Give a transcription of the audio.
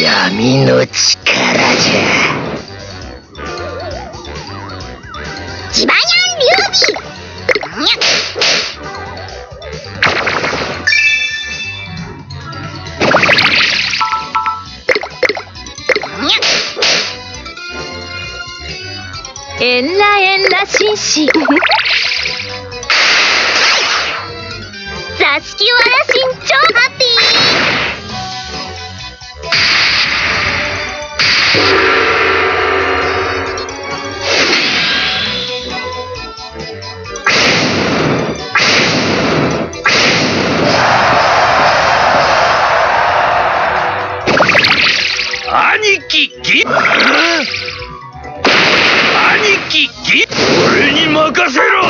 闇の力じゃジバニャン劉備えんらえんら紳士座敷わらしん兄貴ギ兄貴ギ俺に任せろ。